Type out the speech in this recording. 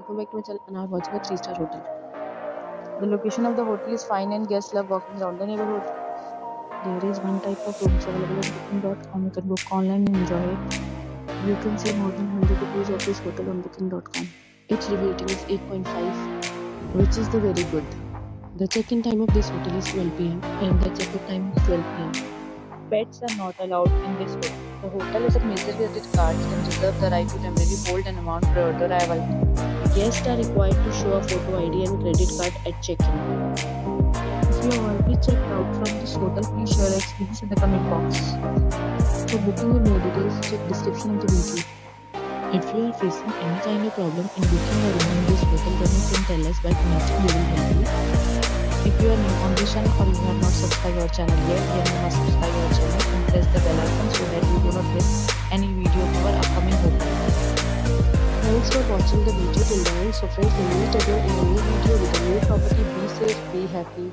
back to my channel and I'm watching a 3-star hotel. The location of the hotel is fine and guests love walking around the neighborhood. There is one type of rooms available on booking.com. You can book online and enjoy it. You can see more than 100 reviews of this hotel on booking.com. Review rating is 8.5, which is the very good. The check-in time of this hotel is 12 pm and the check-out time is 12 pm. Pets are not allowed in this hotel. The hotel accepts major credit cards and reserves the right to temporarily hold an amount prior to arrival. Guests are required to show a photo ID and credit card at check-in. If you have already checked out from this hotel, please share your experience in the comment box. For booking and more details, check description of the video. If you are facing any kind of problem in booking a room in this hotel, then you can tell us by commenting. We will help you. If you are new on this channel or you have not subscribed our channel yet, then you must subscribe our channel and press the bell icon so Thanks for watching the video till end. So friends, we meet again in a new video with a new property. Be safe, be happy.